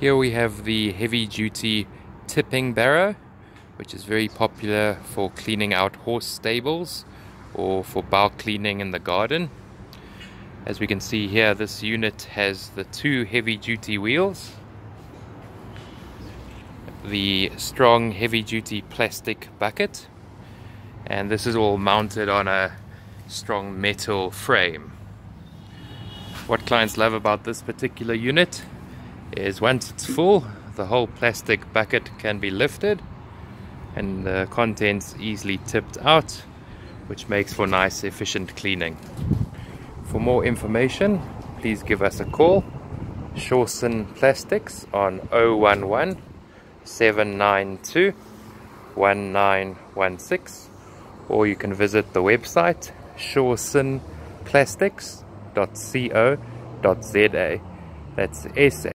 Here we have the heavy duty tipping barrow, which is very popular for cleaning out horse stables or for bow cleaning in the garden. As we can see here, this unit has the two heavy duty wheels, the strong heavy duty plastic bucket, and this is all mounted on a strong metal frame. What clients love about this particular unit is once it's full the whole plastic bucket can be lifted and the contents easily tipped out which makes for nice efficient cleaning. For more information please give us a call. Shawson Plastics on 011 792 1916 or you can visit the website shawsonplastics.co.za that's S